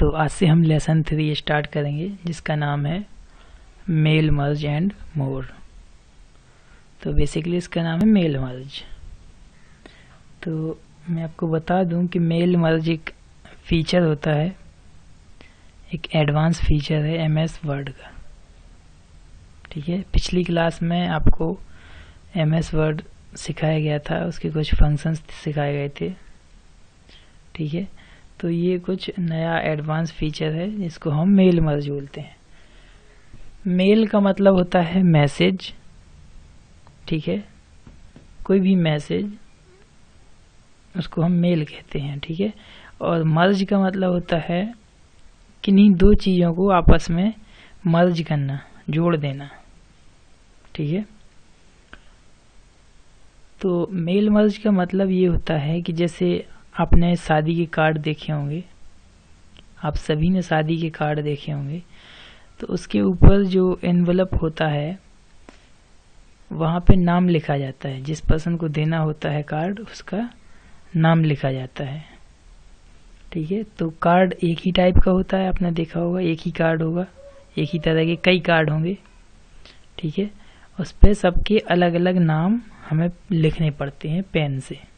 तो आज से हम लेसन थ्री स्टार्ट करेंगे, जिसका नाम है मेल मर्ज एंड मोर। तो बेसिकली इसका नाम है मेल मर्ज। तो मैं आपको बता दूँ कि मेल मर्ज एक फीचर होता है, एक एडवांस फीचर है एम एस वर्ड का। ठीक है? पिछली क्लास में आपको एम एस वर्ड सिखाया गया था, उसके कुछ फ़ंक्शंस सिखाए गए थे। ठीक है? तो ये कुछ नया एडवांस फीचर है, जिसको हम मेल मर्ज बोलते हैं। मेल का मतलब होता है मैसेज ठीक है? कोई भी मैसेज उसको हम मेल कहते हैं, ठीक है? और मर्ज का मतलब होता है किन्हीं दो चीज़ों को आपस में मर्ज करना, जोड़ देना, ठीक है? तो मेल मर्ज का मतलब ये होता है कि जैसे आपने शादी के कार्ड देखे होंगे। आप सभी ने शादी के कार्ड देखे होंगे। तो उसके ऊपर जो एनवलप होता है, वहाँ पे नाम लिखा जाता है। जिस पर्सन को देना होता है कार्ड, उसका नाम लिखा जाता है। ठीक है? तो कार्ड एक ही टाइप का होता है, आपने देखा होगा। एक ही कार्ड होगा। एक ही तरह के कई कार्ड होंगे। ठीक है? उस पर सबके अलग अलग नाम हमें लिखने पड़ते हैं पेन से।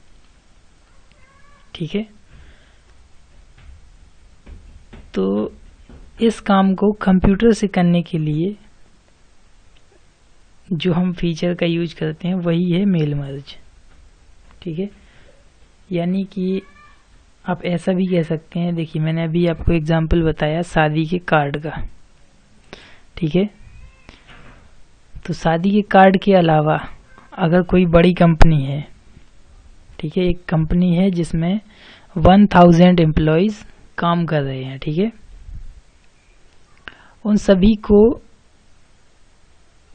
ठीक है? तो इस काम को कंप्यूटर से करने के लिए जो हम फीचर का यूज़ करते हैं, वही है मेल मर्ज। ठीक है? यानी कि आप ऐसा भी कह सकते हैं, देखिए मैंने अभी आपको एग्जांपल बताया शादी के कार्ड का। ठीक है? तो शादी के कार्ड के अलावा अगर कोई बड़ी कंपनी है ठीक है, एक कंपनी है जिसमें वन थाउज़ेंड एम्प्लॉयज़ काम कर रहे हैं, ठीक है? उन सभी को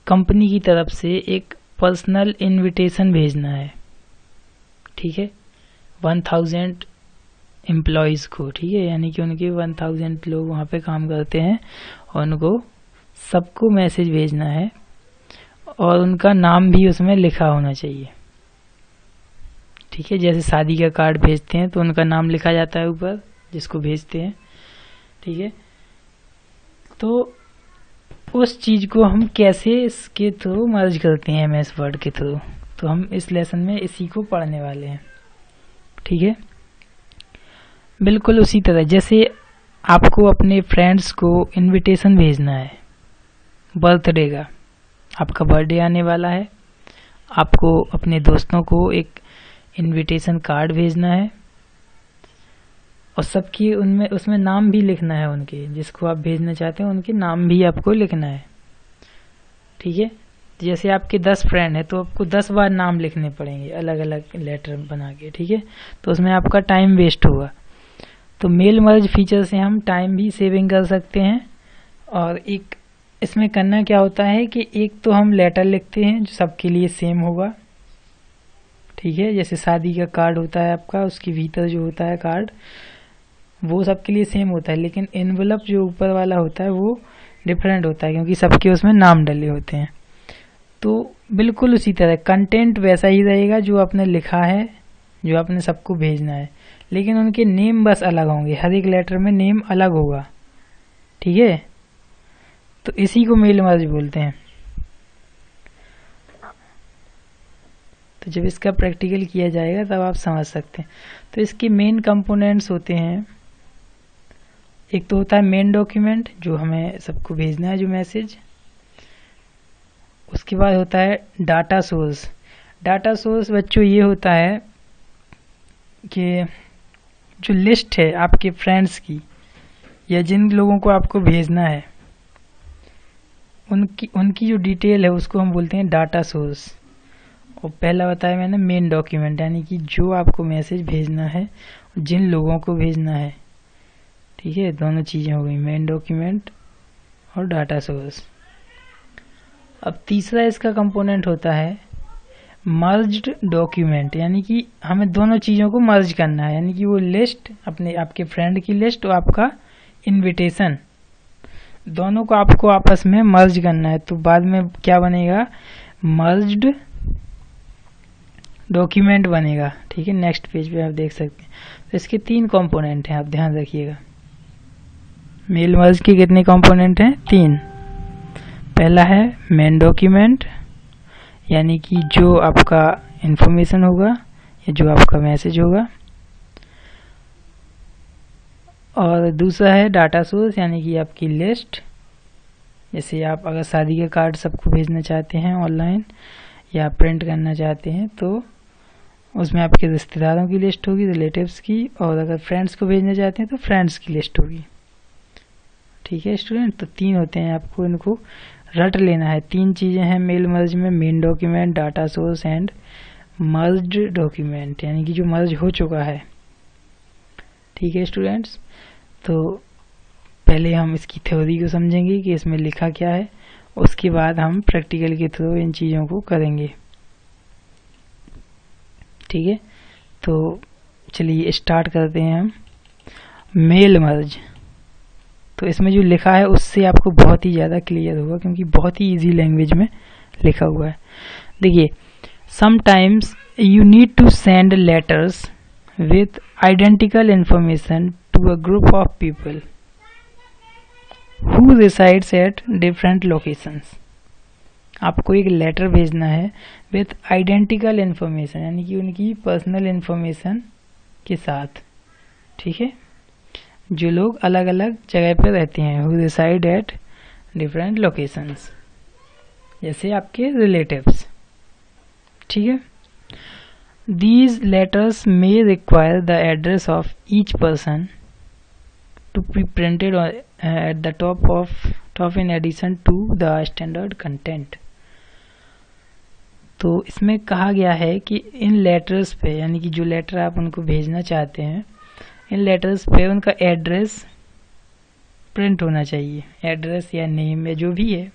कंपनी की तरफ़ से एक पर्सनल इनविटेशन भेजना है, ठीक है? वन थाउज़ेंड एम्प्लॉयज़ को, ठीक है? यानी कि उनके वन थाउज़ेंड लोग वहाँ पे काम करते हैं और उनको सबको मैसेज भेजना है और उनका नाम भी उसमें लिखा होना चाहिए। ठीक है, जैसे शादी का कार्ड भेजते हैं तो उनका नाम लिखा जाता है ऊपर, जिसको भेजते हैं, ठीक है? तो उस चीज़ को हम कैसे इसके थ्रू मर्ज करते हैं एम एस वर्ड के थ्रू? तो हम इस लेसन में इसी को पढ़ने वाले हैं, ठीक है? बिल्कुल उसी तरह, जैसे आपको अपने फ्रेंड्स को इनविटेशन भेजना है बर्थडे का, आपका बर्थडे आने वाला है, आपको अपने दोस्तों को एक इनविटेशन कार्ड भेजना है। और सबकी उनमें, उसमें नाम भी लिखना है उनके। जिसको आप भेजना चाहते हैं, उनके नाम भी आपको लिखना है। ठीक है? जैसे आपके दस फ्रेंड है तो आपको दस बार नाम लिखने पड़ेंगे अलग अलग लेटर बना के। ठीक है? तो उसमें आपका टाइम वेस्ट होगा। तो मेल मर्ज फीचर से हम टाइम भी सेविंग कर सकते हैं। और एक, इसमें करना क्या होता है कि एक तो हम लेटर लिखते हैं, जो सबके लिए सेम होगा। ठीक है, जैसे शादी का कार्ड होता है आपका, उसके भीतर जो होता है कार्ड वो सबके लिए सेम होता है, लेकिन इनवलप जो ऊपर वाला होता है, वो डिफरेंट होता है, क्योंकि सबके उसमें नाम डले होते हैं। तो बिल्कुल उसी तरह कंटेंट वैसा ही रहेगा जो आपने लिखा है, जो आपने सबको भेजना है। लेकिन उनके नेम बस अलग होंगे, हर एक लेटर में नेम अलग होगा। ठीक है? तो इसी को मेल मर्ज बोलते हैं। तो जब इसका प्रैक्टिकल किया जाएगा, तब आप समझ सकते हैं। तो इसके मेन कंपोनेंट्स होते हैं। एक तो होता है मेन डॉक्यूमेंट जो हमें सबको भेजना है, जो मैसेज उसके बाद होता है डाटा सोर्स डाटा सोर्स बच्चों, ये होता है कि जो लिस्ट है आपके फ्रेंड्स की, या जिन लोगों को आपको भेजना है, उनकी उनकी जो डिटेल है, उसको हम बोलते हैं डाटा सोर्स और पहला बताया मैंने मेन डॉक्यूमेंट यानी कि जो आपको मैसेज भेजना है, जिन लोगों को भेजना है। ठीक है, दोनों चीज़ें हो गई मेन डॉक्यूमेंट और डाटा सोर्स अब तीसरा इसका कंपोनेंट होता है मर्ज्ड डॉक्यूमेंट यानी कि हमें दोनों चीज़ों को मर्ज करना है। यानी कि वो लिस्ट अपने, आपके फ्रेंड की लिस्ट और आपका इनविटेशन दोनों को आपको आपस में मर्ज करना है तो बाद में क्या बनेगा? मर्ज्ड डॉक्यूमेंट बनेगा, ठीक है? नेक्स्ट पेज पे आप देख सकते हैं। तो इसके तीन कंपोनेंट हैं, आप ध्यान रखिएगा। मेल मर्ज के कितने कंपोनेंट हैं? तीन। पहला है मेन डॉक्यूमेंट यानी कि जो आपका इंफॉर्मेशन होगा, या जो आपका मैसेज होगा। और दूसरा है डाटा सोर्स यानी कि आपकी लिस्ट जैसे आप अगर शादी के कार्ड सबको भेजना चाहते हैं ऑनलाइन या प्रिंट करना चाहते हैं तो उसमें आपके रिश्तेदारों की लिस्ट होगी रिलेटिव्स की, और अगर फ्रेंड्स को भेजना चाहते हैं तो फ्रेंड्स की लिस्ट होगी। ठीक है स्टूडेंट तो तीन होते हैं आपको, इनको रट लेना है। तीन चीज़ें हैं मेल मर्ज में main document data source and merge document यानी कि जो मर्ज हो चुका है। ठीक है स्टूडेंट्स तो पहले हम इसकी थ्योरी को समझेंगे कि इसमें लिखा क्या है। उसके बाद हम प्रैक्टिकल के थ्रू इन चीज़ों को करेंगे। ठीक है? तो चलिए स्टार्ट करते हैं हम। Mail merge. तो इसमें जो लिखा है, उससे आपको बहुत ही ज़्यादा क्लियर होगा, क्योंकि बहुत ही इजी लैंग्वेज में लिखा हुआ है। देखिए sometimes you need to send letters with identical information to a group of people who resides at different locations आपको एक लेटर भेजना है विथ आइडेंटिकल इन्फॉर्मेशन यानी कि उनकी पर्सनल इन्फॉर्मेशन के साथ। ठीक है? जो लोग अलग अलग जगह पर रहते हैं who reside at different locations जैसे आपके रिलेटिव्स ठीक है? These letters may require the address of each person to be printed at the top of top in addition to the standard content तो इसमें कहा गया है कि इन लेटर्स पे, यानी कि जो लेटर आप उनको भेजना चाहते हैं, इन लेटर्स पे उनका एड्रेस प्रिंट होना चाहिए। एड्रेस या नेम या जो भी है,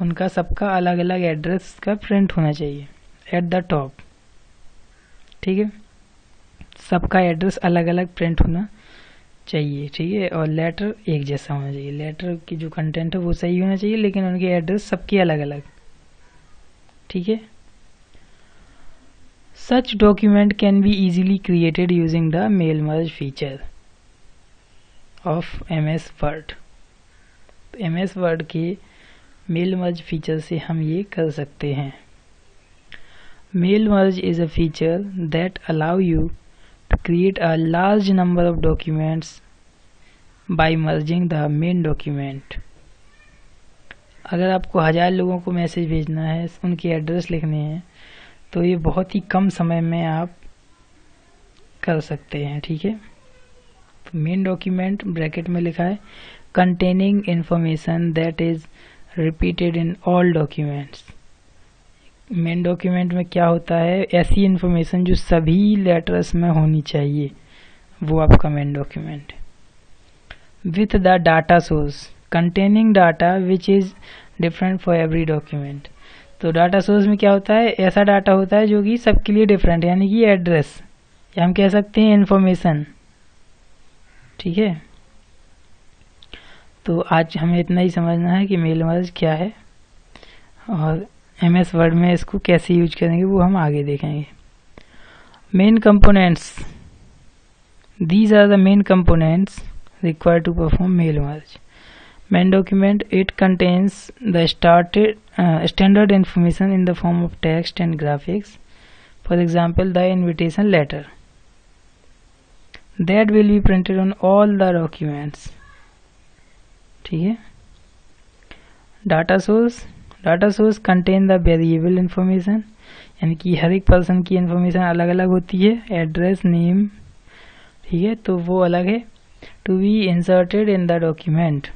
उनका सबका अलग अलग एड्रेस का प्रिंट होना चाहिए एट द टॉप ठीक है? सबका एड्रेस अलग अलग प्रिंट होना चाहिए, ठीक है? और लेटर एक जैसा होना चाहिए। लेटर की जो कंटेंट है वो सही होना चाहिए, लेकिन उनके एड्रेस सबके अलग अलग ठीक है? Such document can be easily created using the mail merge feature of M S Word M S Word के मेल मर्ज फीचर से हम ये कर सकते हैं। Mail merge is a feature that allow you to create a large number of documents by merging the main document. अगर आपको हज़ार लोगों को मैसेज भेजना है, उनके एड्रेस लिखने हैं तो ये बहुत ही कम समय में आप कर सकते हैं, ठीक है? तो मेन डॉक्यूमेंट ब्रैकेट में लिखा है containing information that is repeated in all documents main document में क्या होता है? ऐसी इन्फॉर्मेशन जो सभी लेटर्स में होनी चाहिए, वो आपका main document with the data source containing data which is different for every document तो डाटा सोर्स में क्या होता है? ऐसा डाटा होता है जो कि सबके लिए डिफरेंट यानी कि एड्रेस या हम कह सकते हैं इन्फॉर्मेशन ठीक है? तो आज हमें इतना ही समझना है कि मेल मर्ज क्या है और एम एस वर्ड में इसको कैसे यूज़ करेंगे, वो हम आगे देखेंगे। Main components these are the main components required to perform mail merge main document it contains the started uh, standard information in the form of text and graphics for example the invitation letter that will be printed on all the documents ठीक है data source data source contain the variable information यानी कि हर एक person की information अलग अलग होती है एड्रेस नेम ठीक है तो वो अलग है to be inserted in the document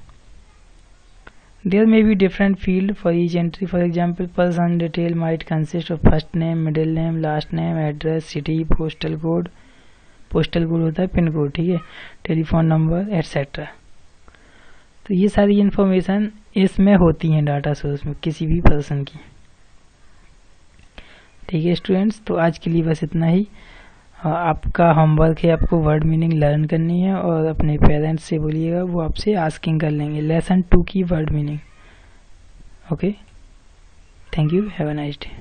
there may be different field for each entry for example person detail might consist of first name middle name last name address city postal code postal code होता है pin code ठीक है? Telephone number etcetera तो ये सारी information इसमें होती हैं डाटा सोर्स में, किसी भी पर्सन की। ठीक है स्टूडेंट्स तो आज के लिए बस इतना ही। आपका होमवर्क है, आपको वर्ड मीनिंग लर्न करनी है और अपने पेरेंट्स से बोलिएगा, वो आपसे आस्किंग कर लेंगे। Lesson two key word meaning okay thank you have a nice day